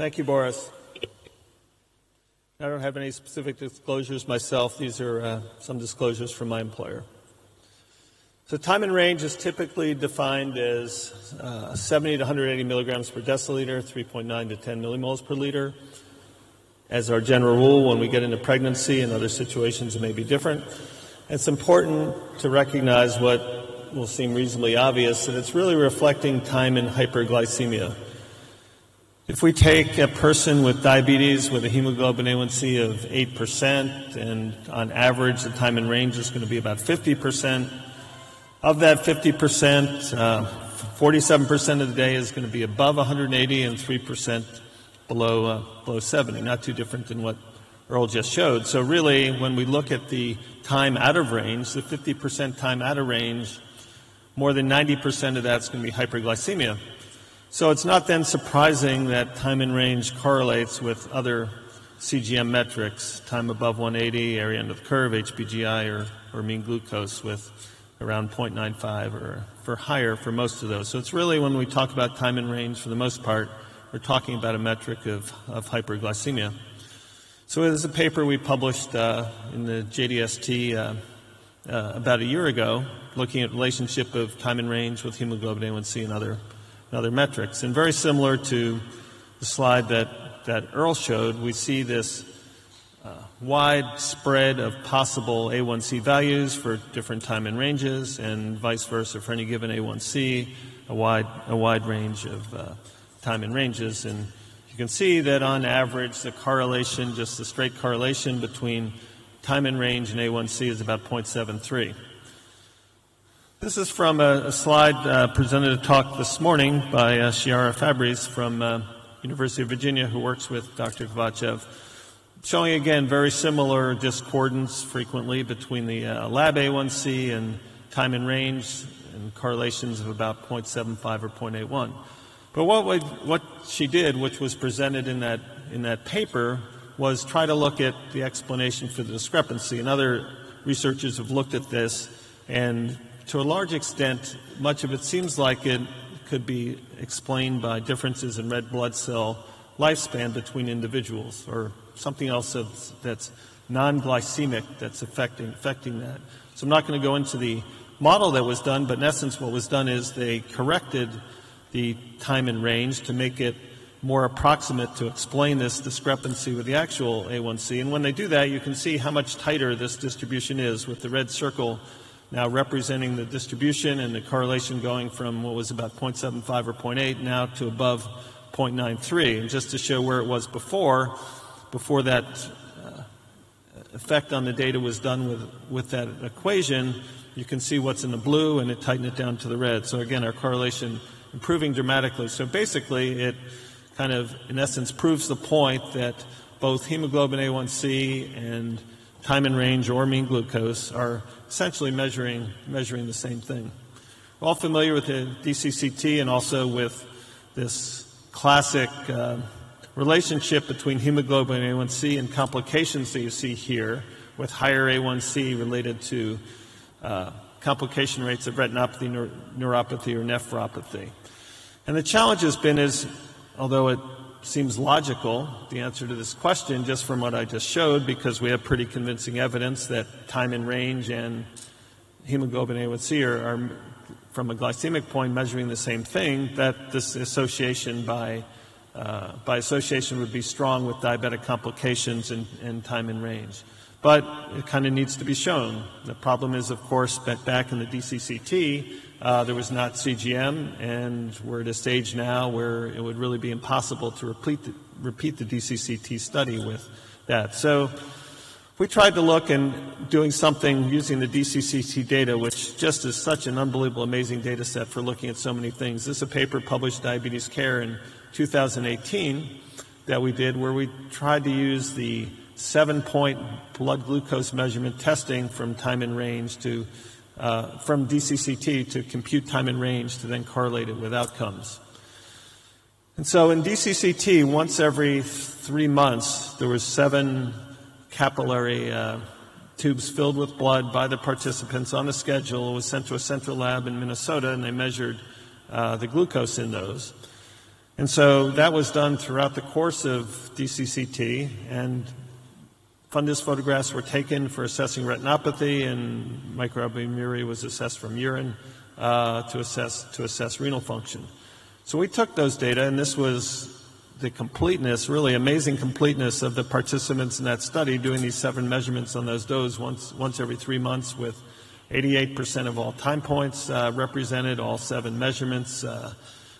Thank you, Boris. I don't have any specific disclosures myself. These are uh, some disclosures from my employer. So, time in range is typically defined as uh, 70 to 180 milligrams per deciliter, 3.9 to 10 millimoles per liter. As our general rule, when we get into pregnancy and other situations, it may be different. It's important to recognize what will seem reasonably obvious that it's really reflecting time in hyperglycemia. If we take a person with diabetes with a hemoglobin A1C of 8%, and on average the time in range is going to be about 50%, of that 50%, uh, 47% of the day is going to be above 180 and 3% below, uh, below 70. Not too different than what Irl just showed. So, really, when we look at the time out of range, the 50% time out of range, more than 90% of that's going to be hyperglycemia. So, it's not then surprising that time in range correlates with other CGM metrics, time above 180, area under the curve, HBGI, or, or mean glucose, with around 0.95 or for higher for most of those. So, it's really when we talk about time in range, for the most part, we're talking about a metric of, of hyperglycemia. So there's a paper we published uh, in the JDST uh, uh, about a year ago, looking at relationship of time in range with hemoglobin A1C and other and other metrics. And very similar to the slide that that Irl showed, we see this uh, wide spread of possible A1C values for different time and ranges, and vice versa for any given A1C, a wide a wide range of uh, time and ranges and you can see that on average, the correlation, just the straight correlation between time and range and A1C is about 0.73. This is from a, a slide uh, presented a talk this morning by uh, Chiara Fabris from uh, University of Virginia, who works with Dr. Kovatchev, showing again very similar discordance frequently between the uh, lab A1C and time and range and correlations of about 0.75 or 0.81. But what, what she did, which was presented in that, in that paper, was try to look at the explanation for the discrepancy. And other researchers have looked at this, and to a large extent, much of it seems like it could be explained by differences in red blood cell lifespan between individuals, or something else that's, that's non glycemic that's affecting, affecting that. So I'm not going to go into the model that was done, but in essence, what was done is they corrected the time and range to make it more approximate to explain this discrepancy with the actual A1C. And when they do that, you can see how much tighter this distribution is with the red circle now representing the distribution and the correlation going from what was about 0.75 or 0.8 now to above 0.93. And just to show where it was before, before that uh, effect on the data was done with, with that equation, you can see what's in the blue and it tightened it down to the red. So again, our correlation improving dramatically. So basically, it kind of, in essence, proves the point that both hemoglobin A1C and time in range or mean glucose are essentially measuring, measuring the same thing. We're all familiar with the DCCT and also with this classic uh, relationship between hemoglobin A1C and complications that you see here, with higher A1C related to uh, complication rates of retinopathy, neur- neuropathy, or nephropathy. And the challenge has been is, although it seems logical, the answer to this question, just from what I just showed, because we have pretty convincing evidence that time in range and hemoglobin A1C are, are from a glycemic point measuring the same thing, that this association by, uh, by association would be strong with diabetic complications and, and time in range. But it kind of needs to be shown. The problem is, of course, that back in the DCCT, uh, there was not CGM, and we're at a stage now where it would really be impossible to repeat the, repeat the DCCT study with that. So we tried to look and doing something using the DCCT data, which just is such an unbelievable, amazing data set for looking at so many things. This is a paper published Diabetes Care in 2018 that we did where we tried to use the seven point blood glucose measurement testing from time and range to uh, from DCCT to compute time and range to then correlate it with outcomes. And so in DCCT, once every three months, there was seven capillary uh, tubes filled with blood by the participants on a schedule. It was sent to a central lab in Minnesota, and they measured uh, the glucose in those. And so that was done throughout the course of DCCT, and fundus photographs were taken for assessing retinopathy, and microalbuminuria was assessed from urine uh, to assess to assess renal function. So we took those data, and this was the completeness, really amazing completeness of the participants in that study doing these seven measurements on those does once, once every three months with 88% of all time points uh, represented, all seven measurements uh,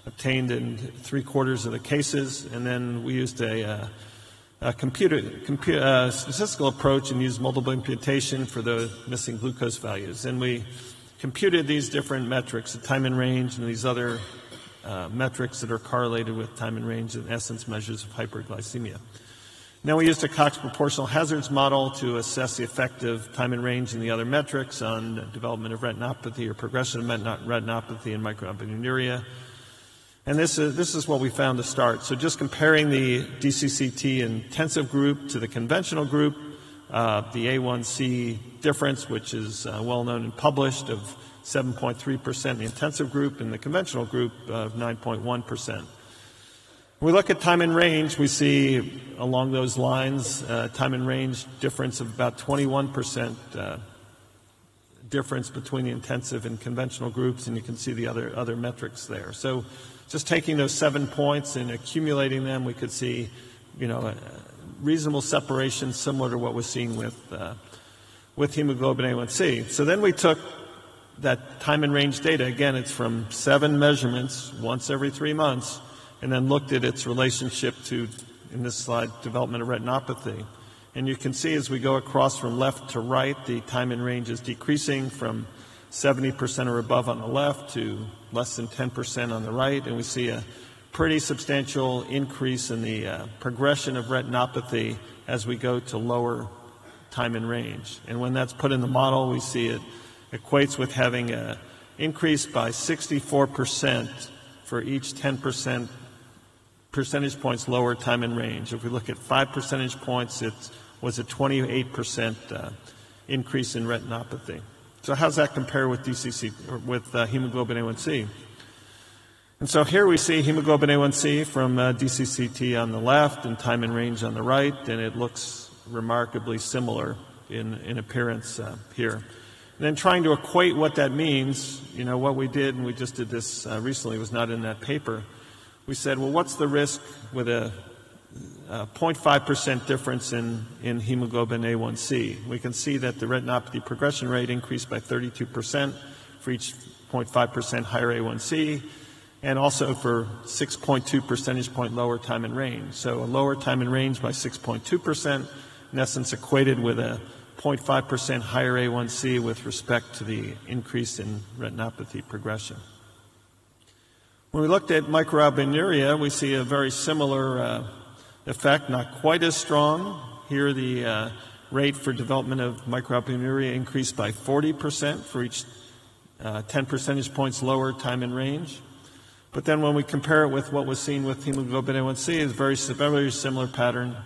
obtained in three quarters of the cases. And then we used a, uh, a computer, computer uh, statistical approach and used multiple imputation for the missing glucose values. And we computed these different metrics, the time in range and these other uh, metrics that are correlated with time and range, in essence, measures of hyperglycemia. Now we used a Cox proportional hazards model to assess the effect of time and range and the other metrics on development of retinopathy or progression of retinopathy and microalbuminuria. And this is, this is what we found to start. So just comparing the DCCT intensive group to the conventional group, uh, the A1C difference, which is uh, well known and published, of 7.3% in the intensive group, and the conventional group of 9.1%. When we look at time and range, we see along those lines uh, time and range difference of about 21% uh, difference between the intensive and conventional groups, and you can see the other, other metrics there. So just taking those seven points and accumulating them, we could see, you know, a reasonable separation similar to what we're seeing with, uh, with hemoglobin A1C. So then we took that time and range data, again, it's from seven measurements once every three months, and then looked at its relationship to, in this slide, development of retinopathy. And you can see as we go across from left to right, the time and range is decreasing from 70% or above on the left to less than 10% on the right, and we see a pretty substantial increase in the uh, progression of retinopathy as we go to lower time and range. And when that's put in the model, we see it equates with having an increase by 64% for each 10% percentage points lower time in range. If we look at 5 percentage points, it was a 28% uh, increase in retinopathy. So how does that compare with DCC with uh, hemoglobin A1C? And so here we see hemoglobin A1C from uh, DCCT on the left and time in range on the right, and it looks remarkably similar in, in appearance uh, here. And then trying to equate what that means, you know, what we did, and we just did this uh, recently, was not in that paper. We said, well, what's the risk with a 0.5% difference in, in hemoglobin A1C? We can see that the retinopathy progression rate increased by 32% for each 0.5% higher A1C, and also for 6.2 percentage point lower time in range. So a lower time in range by 6.2%, in essence, equated with a 0.5% higher A1C with respect to the increase in retinopathy progression. When we looked at microalbuminuria, we see a very similar uh, effect, not quite as strong. Here, the uh, rate for development of microalbuminuria increased by 40% for each uh, 10 percentage points lower time in range. But then when we compare it with what was seen with hemoglobin A1C, it's very, very similar pattern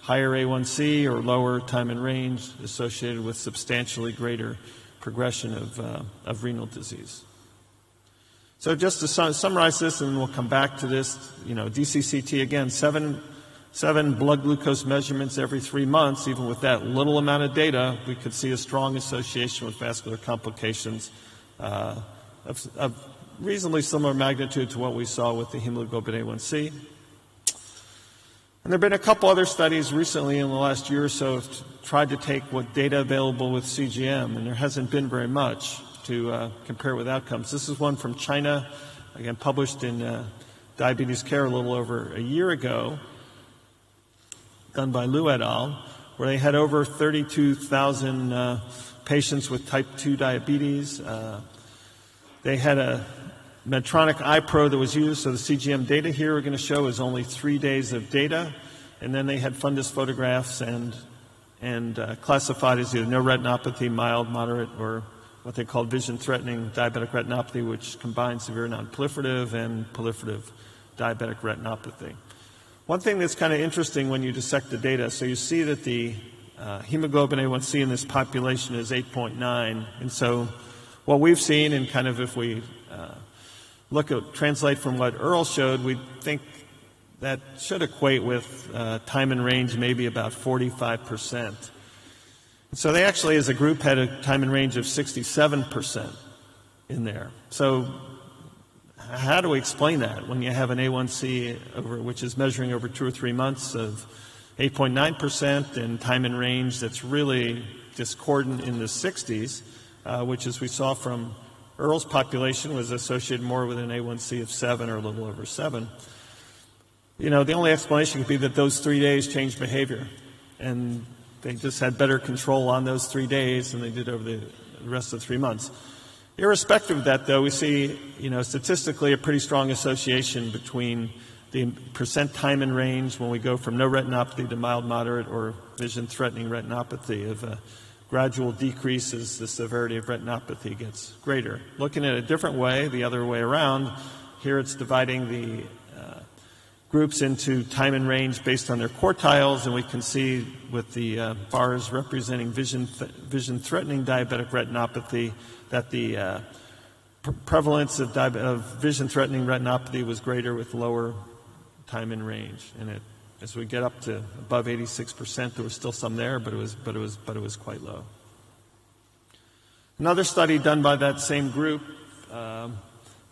higher A1C or lower time in range associated with substantially greater progression of, uh, of renal disease. So just to su- summarize this, and we'll come back to this, you know, DCCT again, seven, seven blood glucose measurements every three months. Even with that little amount of data, we could see a strong association with vascular complications uh, of, of reasonably similar magnitude to what we saw with the hemoglobin A1C. And there have been a couple other studies recently in the last year or so tried to take what data available with CGM, and there hasn't been very much to uh, compare with outcomes. This is one from China, again published in uh, Diabetes Care a little over a year ago, done by Liu et al., where they had over 32,000 uh, patients with type 2 diabetes. Uh, they had a Medtronic iPro that was used. So the CGM data here we're going to show is only three days of data. And then they had fundus photographs and, and uh, classified as either no retinopathy, mild, moderate, or what they called vision threatening diabetic retinopathy, which combines severe non-proliferative and proliferative diabetic retinopathy. One thing that's kind of interesting when you dissect the data, so you see that the uh, hemoglobin A1C in this population is 8.9, and so what we've seen, and kind of if we uh, look at translate from what Irl showed, we think that should equate with uh, time and range maybe about 45 percent. So they actually, as a group, had a time in range of 67 percent in there. So how do we explain that when you have an A1C over, which is measuring over two or three months of 8.9% and time in range that's really discordant in the 60s, uh, which, as we saw from Irl's population, was associated more with an A1C of 7 or a little over 7. You know, the only explanation could be that those three days changed behavior, and they just had better control on those three days than they did over the rest of the three months. Irrespective of that, though, we see, you know, statistically a pretty strong association between the percent time in range when we go from no retinopathy to mild, moderate, or vision-threatening retinopathy of a gradual decrease as the severity of retinopathy gets greater. Looking at a different way, the other way around, here it's dividing the groups into time and range based on their quartiles, and we can see with the uh, bars representing vision, th- vision-threatening diabetic retinopathy that the uh, pre- prevalence of, di- of vision-threatening retinopathy was greater with lower time and range. And it, as we get up to above 86%, there was still some there, but it was, but it was, but it was quite low. Another study done by that same group um,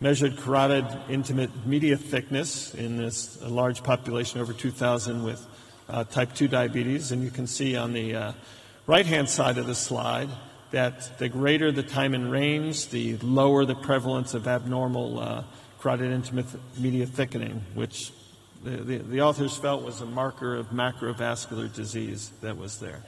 measured carotid intima-media thickness in this large population, over 2,000 with uh, type 2 diabetes. And you can see on the uh, right hand side of the slide that the greater the time in range, the lower the prevalence of abnormal uh, carotid intimate media thickening, which the, the, the, authors felt was a marker of macrovascular disease that was there.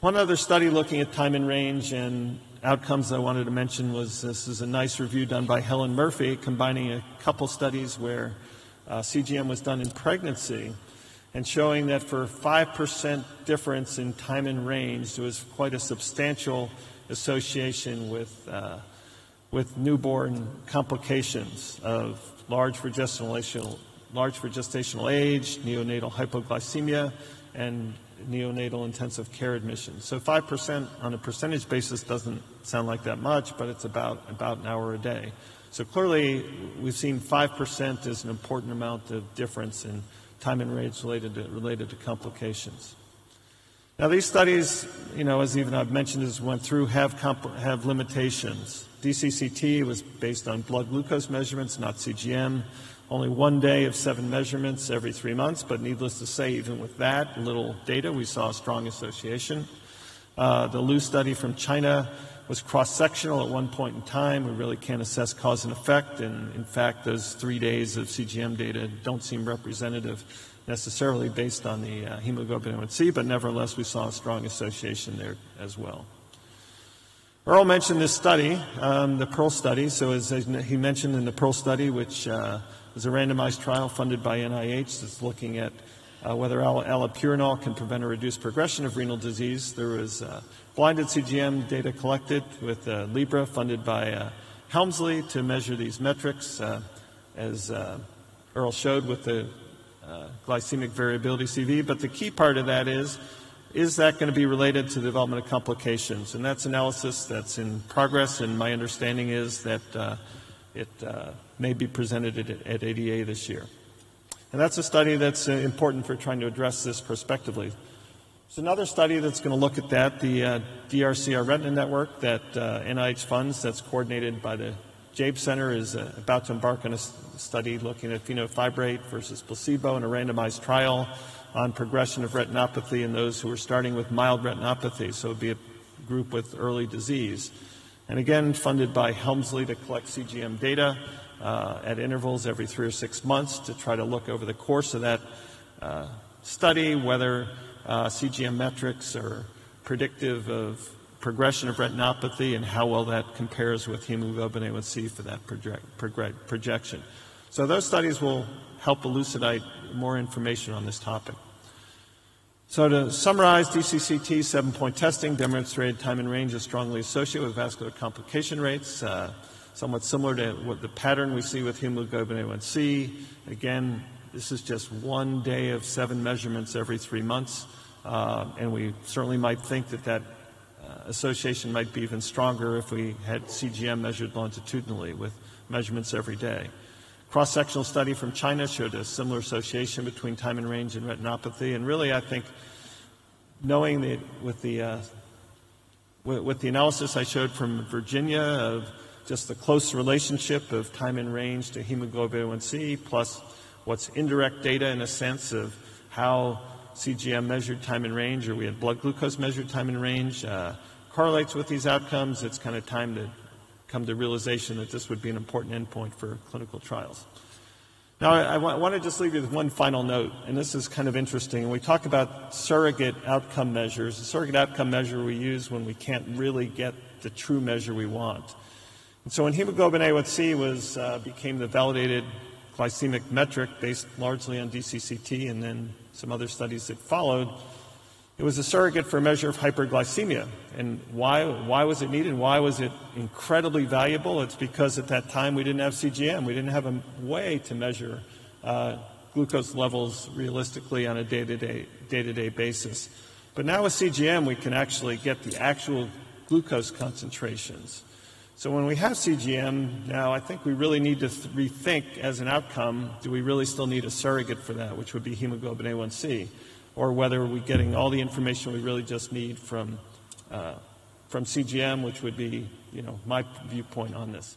One other study looking at time in range and outcomes I wanted to mention was this is a nice review done by Helen Murphy, combining a couple studies where uh, CGM was done in pregnancy and showing that for 5% difference in time in range, there was quite a substantial association with, uh, with newborn complications of large for gestational, large for gestational age, neonatal hypoglycemia, and neonatal intensive care admissions. So 5% on a percentage basis doesn't sound like that much, but it's about, about an hour a day. So clearly, we've seen 5% is an important amount of difference in time and rates related to, related to complications. Now, these studies, you know, as even I've mentioned as we went through, have, comp- have limitations. DCCT was based on blood glucose measurements, not CGM. Only one day of seven measurements every three months, but needless to say, even with that little data, we saw a strong association. Uh, the Lu study from China was cross-sectional at one point in time. We really can't assess cause and effect, and in fact, those three days of CGM data don't seem representative necessarily based on the uh, hemoglobin A1C, but nevertheless, we saw a strong association there as well. Irl mentioned this study, um, the PERL study. So, as he mentioned in the PERL study, which uh, was a randomized trial funded by NIH that's looking at uh, whether allopurinol can prevent or reduce progression of renal disease, there was uh, blinded CGM data collected with uh, Libre, funded by uh, Helmsley, to measure these metrics, uh, as uh, Irl showed with the glycemic variability CV. But the key part of that is, is that going to be related to the development of complications? And that's analysis that's in progress, and my understanding is that uh, it may be presented at, at ADA this year. And that's a study that's important for trying to address this prospectively. There's another study that's going to look at that, the uh, DRCR Retina Network that uh, NIH funds, that's coordinated by the Jaeb Center, is uh, about to embark on a study looking at fenofibrate versus placebo in a randomized trial on progression of retinopathy in those who are starting with mild retinopathy. So it would be a group with early disease. And again, funded by Helmsley to collect CGM data uh, at intervals every three or six months to try to look over the course of that uh, study whether uh, CGM metrics are predictive of progression of retinopathy and how well that compares with hemoglobin A1C for that project, projection. So those studies will help elucidate more information on this topic. So to summarize, DCCT seven-point testing demonstrated time and range is strongly associated with vascular complication rates, uh, somewhat similar to what the pattern we see with hemoglobin A1C. Again, this is just one day of seven measurements every three months, uh, and we certainly might think that that uh, association might be even stronger if we had CGM measured longitudinally with measurements every day. Cross sectional study from China showed a similar association between time and range and retinopathy. And really, I think knowing that with the, uh, with, with the analysis I showed from Virginia of just the close relationship of time and range to hemoglobin A1C, plus what's indirect data in a sense of how CGM measured time and range, or we had blood glucose measured time and range, uh, correlates with these outcomes. It's kind of time to come to realization that this would be an important endpoint for clinical trials. Now, I, want to just leave you with one final note, and this is kind of interesting. We talk about surrogate outcome measures, the surrogate outcome measure we use when we can't really get the true measure we want. And so when hemoglobin A1C was, uh, became the validated glycemic metric based largely on DCCT and then some other studies that followed, it was a surrogate for a measure of hyperglycemia. And why, why was it needed? Why was it incredibly valuable? It's because at that time we didn't have CGM. We didn't have a way to measure uh, glucose levels realistically on a day-to-day, day-to-day basis. But now with CGM, we can actually get the actual glucose concentrations. So when we have CGM now, I think we really need to th- rethink as an outcome, do we really still need a surrogate for that, which would be hemoglobin A1C? Or whether we're getting all the information we really just need from, uh, from CGM, which would be, you know, my viewpoint on this.